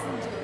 Passengers,